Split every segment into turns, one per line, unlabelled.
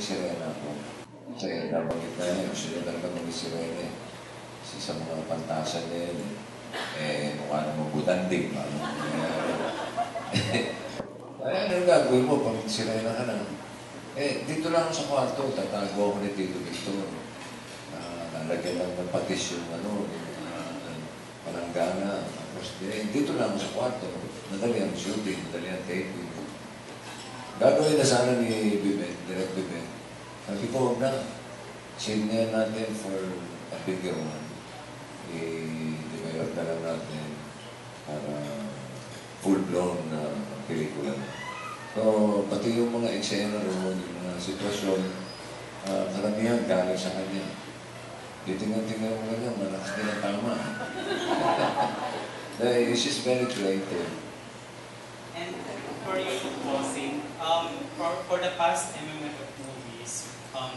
maging sirena ako. Kasi nabanggit na yun, gusto niya talaga maging sirena eh. Kasi sa mga pantasan niya yun eh. Eh, mukha naman butanding. Ano. Ay, ano gagawin mo pag sirena ka na? Eh, dito lang sa kwarto, tatago ako ni Tito Victor. Uh, nalagyan lang ng patis yung ano, yung uh. Tapos, eh, dito lang sa kwarto. Madali ang shooting, madali ang taping. Gagawin na sana ni Bibet, Direct Bibet. Sabi ko, huwag na. Sine natin for a bigger one. I-develop na lang natin para full-blown na pelikula na. So, pati yung mga eksena roon, yung mga sitwasyon, uh, karamihan galing sa kanya. Titingnan-tingnan mo kanya, malakas din ang tama. Dahil she's very creative.
And for you, bossing, um, for, for the past MMFF movies, um,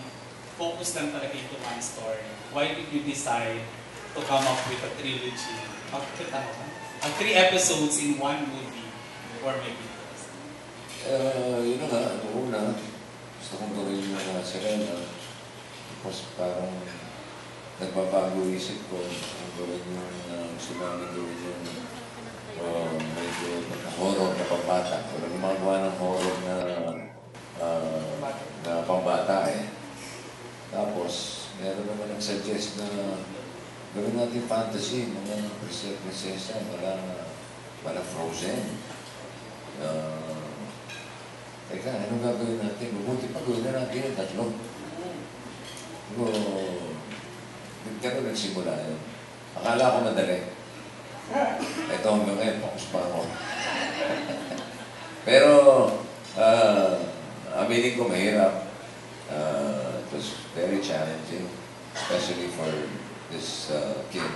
focus lang talaga into one story. Why did you decide to come up with a trilogy? Ba? Uh, three episodes in one movie, or maybe
Uh, yun nga, ano una, gusto kong gawin yung mga sirena. Tapos parang nagbabago isip ko gawin yung uh, gusto gawin yung uh, medyo horror na pambata. Wala gumagawa ng horror na uh, na pambata eh. Tapos, meron naman nag-suggest na gawin natin fantasy, mga prinsesa, wala, wala frozen. Uh, Teka, anong gagawin natin? Mabuti pa gawin na natin yung tatlo. Pero, nagkaroon nagsimula yun. Akala ko madali. Ito hanggang ngayon, focus pa ako. Pero, uh, aminin ko mahirap. Uh, it was very challenging, especially for this uh, kid.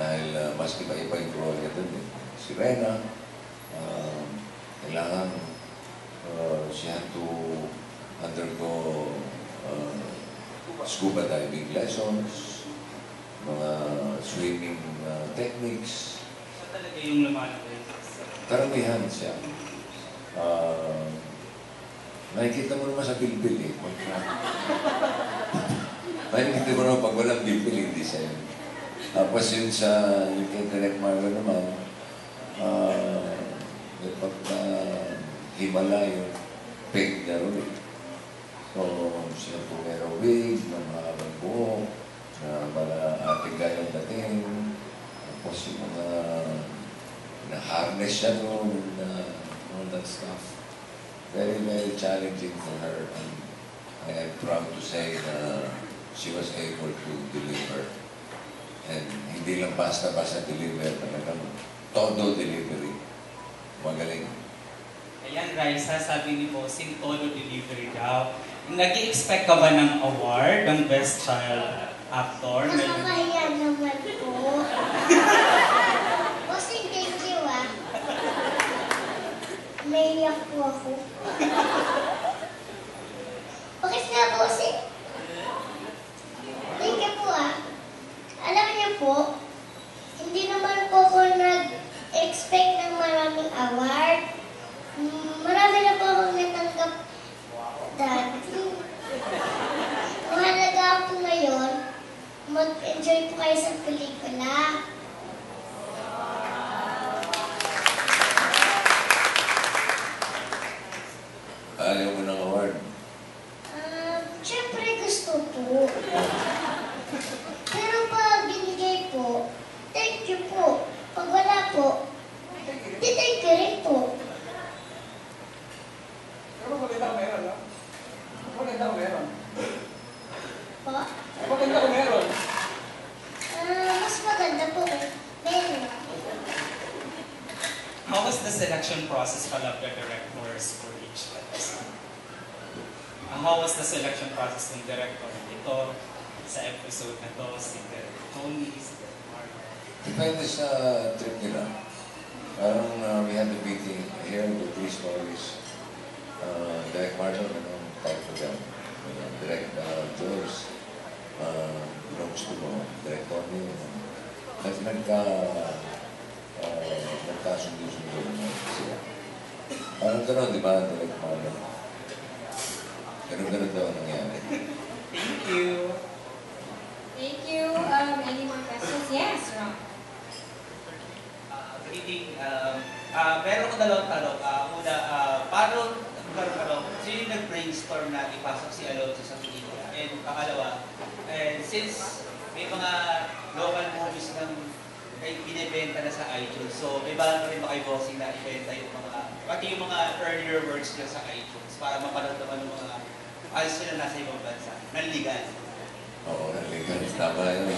Dahil uh, mas iba-iba yung role niya dun. Eh. Si Rena, uh, kailangan uh, she had to undergo uh, scuba diving lessons, mga swimming uh, techniques.
Siya talaga yung lumalabas.
Karamihan siya. Uh, nakikita mo naman sa bilbil eh. Nakikita mo naman pag walang bilbil, hindi siya yun. Tapos yun sa, yung kay Direct Marlo naman, uh, pagka himala yung peg na rin. So, siya po meron wig, na mahabang buhok, na mala ating gayang dating. Tapos yung mga na-harness siya noon, na all that stuff. Very, very challenging for her. And I am proud to say na she was able to deliver. And hindi lang basta-basta deliver, talagang todo delivery. Magaling.
Ayan, Raisa, sabi ni Bossing, todo delivery daw. Nag-i-expect ka ba ng award ng Best Child Actor?
Nakakaya naman po. Bossing, thank you ah. Naiyak po ako. Bakit nga, Bossing? Thank you po ah. Alam niyo po, hindi naman po ako nag-expect ng maraming award. Mm, Marami na po akong natanggap dati. Mahalaga ako ngayon, mag-enjoy po kayo sa pelikula.
Ayaw mo
selection process pala of the directors for each episode? Uh, how was the selection process ng director ito sa episode na to, si Direk Tony, si Direk Marlon?
Depende sa trip nila. Parang uh, we had a meeting here with three stories. Uh, Direct Marlon, ano, type for them. Uh, Direct uh, George, uh, mo, Direct Tony. Uh, nag nagka, uh, nagkasundo-sundo naman sila. Parang gano'n, di ba, Direct Marlon? Pero ganun daw ang nangyari.
Thank you.
Thank you. Um, any more questions? Yes, Ron.
Uh, Good evening. Um, uh, meron ko dalawang tanong. Uh, una, uh, paano nagkaroon ano, sino yung nag-brainstorm na ipasok si Alonso sa pelikula? And pangalawa, and since may mga local movies ng ay binibenta na sa iTunes, so may ba rin ba kayo bossing na ibenta yung mga, pati yung mga earlier works nyo sa iTunes para mapanood naman ng mga ayos sila nasa ibang bansa, nanligan.
Oo, naligan. Tama yun.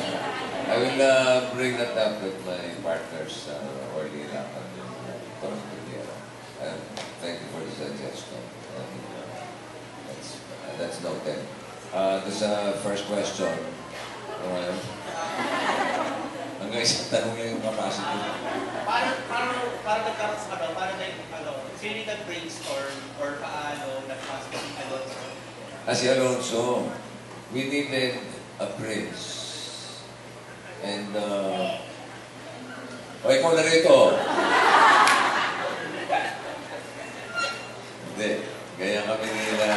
I will uh, bring that up with my partners, uh, Orly Lapan Tom Guerrero. And thank you for the suggestion. And, uh, that's, uh, that's noted. Uh, this uh, first question. Uh, hanggang isang tanong lang yung capacity.
Paano, paano, paano nagkaroon sa ano, paano nag, ano, sino yung nag-brainstorm or paano nagpasok si Alonso?
Ah, si Alonso, we needed a prince. And, uh, o ikaw na rito. Hindi. Gaya kami nila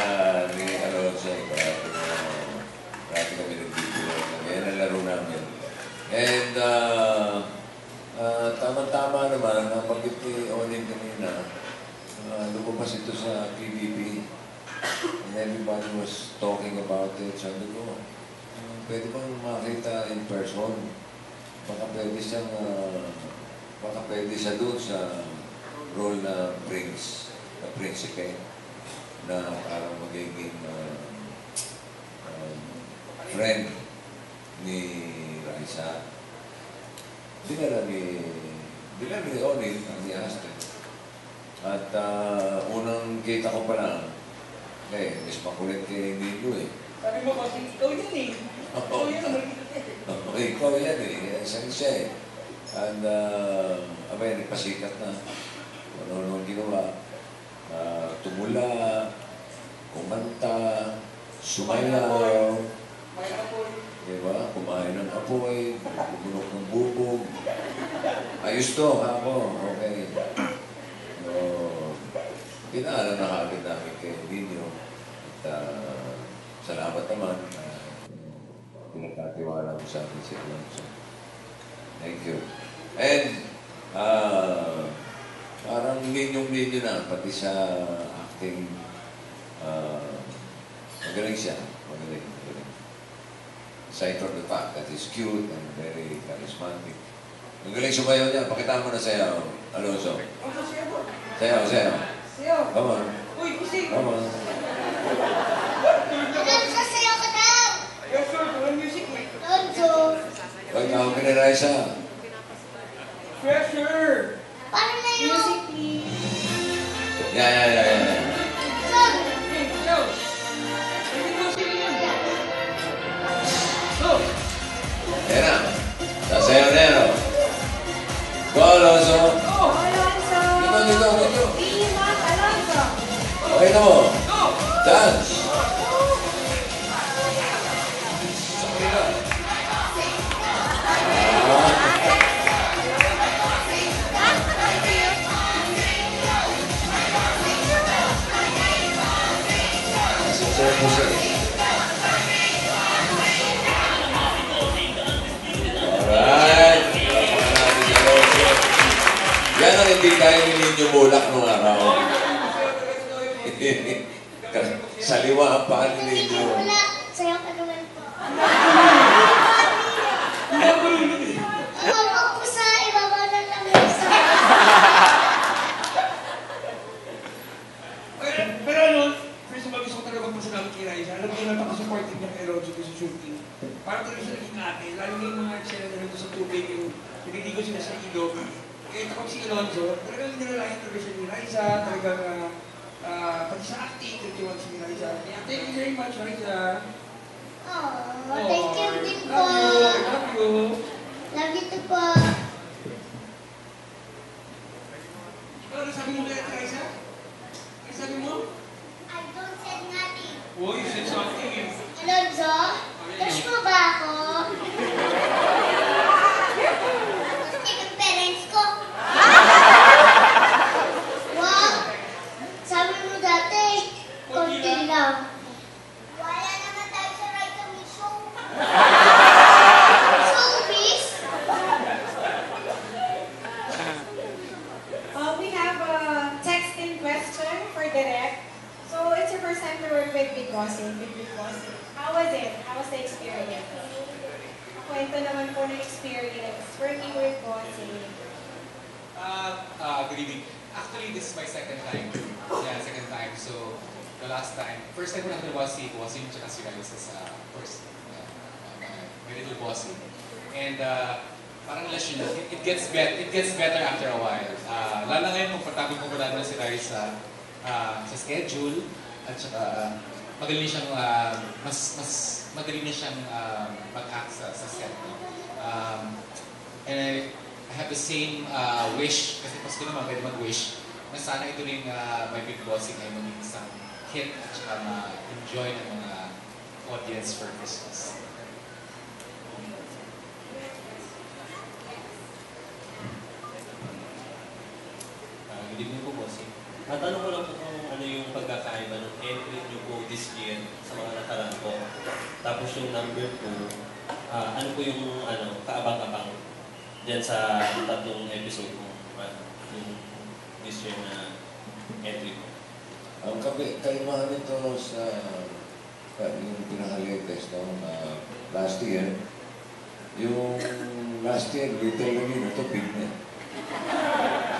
ni Alonso. eh, Parati, uh, parati kami nagbibigay. Ganyan ang laro namin. And, uh, uh, tama-tama naman, nabanggit ni Onin kanina, uh, lumabas ito sa PBB. And everybody was talking about it. Sabi ko, uh, pwede bang makita in person? Baka pwede siyang, uh, baka pwede siya doon sa role na prince, na prinsipe, na parang magiging uh, um, friend ni Raisa. Dinala ni, dinala ni Onin, ang ni Aston. At uh, unang kita ko pa lang, eh, mas makulit kay Nino eh.
Sabi mo kasi, ikaw yun eh.
Oh, ikaw yan eh, isang siya eh. And, uh, abay, nagpasikat na. Ano nung ginawa. Uh, tumula, kumanta, sumayaw,
May apoy.
di ba? Kumain ng apoy, bubunok ng bubog. Ayos to, ako, okay. So, pinaalam na kagad namin kay Nino. At uh, salamat naman. Uh, pinagkatiwala mo sa akin si Alonso. Thank you. And, uh, parang linyong-linyo na, pati sa acting, uh, magaling siya. Magaling, magaling. Aside from the fact that he's cute and very charismatic. Magaling sumayaw niya. Pakita mo na sayaw, Alonso.
Ang sasaya mo.
Sayaw, sayaw.
Siya.
Come on.
Uy, kusing.
Come on.
Alonso, sayo ka daw!
Yes, sir. Walang music eh.
Alonso!
Pag tawag ka ni Raisa.
Pressure.
Paano na yun?
Music, please.
Yeah, yeah, yeah, yeah.
Sir!
Hey, go. Hindi mo sila yan. Go.
Yan na. Sasayaw na yan, oh. Go, Alonso.
Go.
Alonso!
Dito, dito, dito.
Iwan Alonso!
Pakita mo.
Go.
Dance. Hindi kaya ni Ninyo Bulak nung araw. Saliwa ang paa ni Ninyo.
wala. Sayo ka naman po. Ako sa ibaba ng lamesa.
Pero, ano, first of all, gusto ko talaga magpasalamat kay Raisa. Alam niyo, napaka-supportive niya kay Roger sa shooting. Parang talaga siya naging ate. Lalo na yung mga eksena na sa tubig, yung nililigo sila sa ilog. Kaya tapos si Alonzo, talagang nilalayan talaga siya ni Raisa. Talagang, ah, ah, pati sa acting, nagtiwan si Raisa. Kaya thank you very much, Raisa.
Oh, thank you din po.
Love you. Love you.
Love you too po.
Ano sabi mo kay Ate Raisa? Ano sabi mo?
I don't said nothing.
Oh, you said something eh.
Alonzo, crush mo ba ako? Kasi ng parents ko. Wow! Sabi mo dati, konti lang.
Bossing, with Big Bossing. How was it? How was the experience? Kwento naman po ng experience working with Bossing.
Uh, uh, good evening. Actually, this is my second time. Yeah, second time. So, the last time, first time ko nakita was si Bossing tsaka si Raisa sa first, uh, uh, my little Bossing. And uh, parang less yun, it, it gets better, it gets better after a while. Uh, lalo ngayon, komportable ko na si Raisa uh, sa schedule at saka uh, magaling siyang, uh, mas, mas magaling na siyang uh, mag-act sa, sa set. No? Um, and I, I have the same uh, wish, kasi Pasko naman, pwede mag-wish, na sana ito rin uh, my big bossing ay maging isang hit at saka ma-enjoy ng mga audience for Christmas.
Ah, Good evening po, bossing. Matanong ko lang po kung ano yung pagkakaiba ng entry niyo po this year sa mga nakaraan po. Yung number two, ah, ano po yung ano, kaabang-abang dyan sa tatlong episode mo, ah, yung this year na entry po.
Ang kabi, kaibahan nito sa uh, yung pinaka-latest no, uh, last year, yung last year, little lang yun, ito big na.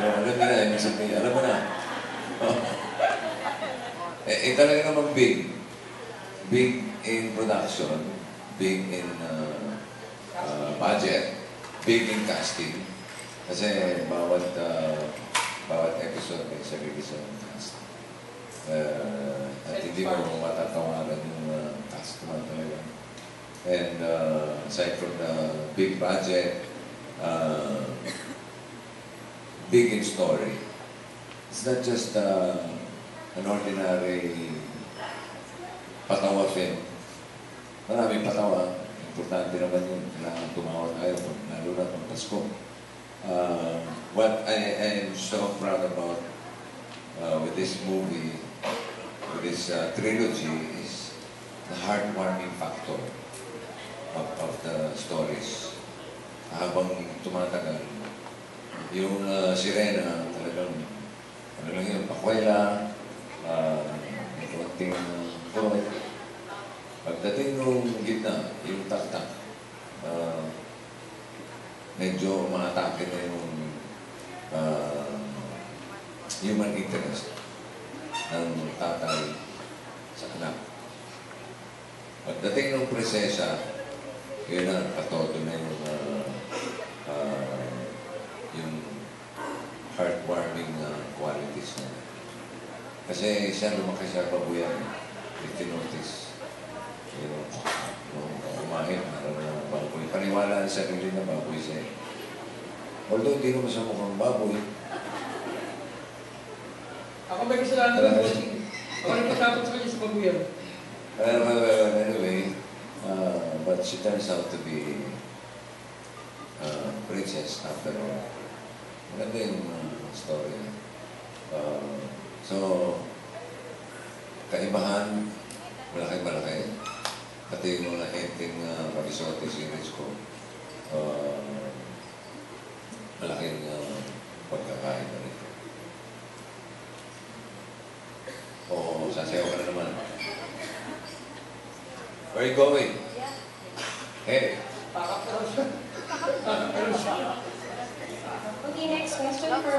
So, alam niyo na, ibig sabihin, alam mo na. eh, eh, talaga naman big. Big in production, big in uh, uh, budget, big in casting. Kasi bawat uh, bawat episode may sarili sa cast. Uh, at hindi mo matatawaran yung uh, cast naman talaga. And uh, aside from the big budget, uh, big in story, it's not just uh, an ordinary patawa film. Maraming patawa. Importante naman yun. Kailangan tumawa tayo, lalo na pag Pasko. Uh, what I, am so proud about uh, with this movie, with this uh, trilogy, is the heartwarming factor of, of the stories. Habang tumatagal, yung uh, sirena, talagang, ano lang yun, pakwela, uh, konting uh. Pagdating nung gitna, yung taktak, uh, medyo umatake na yung uh, human interest ng tatay sa anak. Pagdating ng presesa, yun na, katoto na yung, uh, uh, yung heartwarming uh, qualities niya. Kasi siya lumaki sa babuyan, if you notice. You know, nung kumain, parang uh, Paniwala sa sarili na baboy siya. eh. Although hindi naman siya mukhang baboy,
Ako may kasalanan ng bossing. Ako nagpatakot sa kanya sa babuyan.
Well, well, well, anyway, uh, but she turns out to be uh, princess after all. Maganda yung uh, story. Uh, so, kaibahan, malaki-malaki. Pati yung mga ending uh, Pabisote series ko, uh, malaking uh, pagkakaiba nito. Oo, sasayaw ka na naman. Where are you going? Hey.
Okay, next question for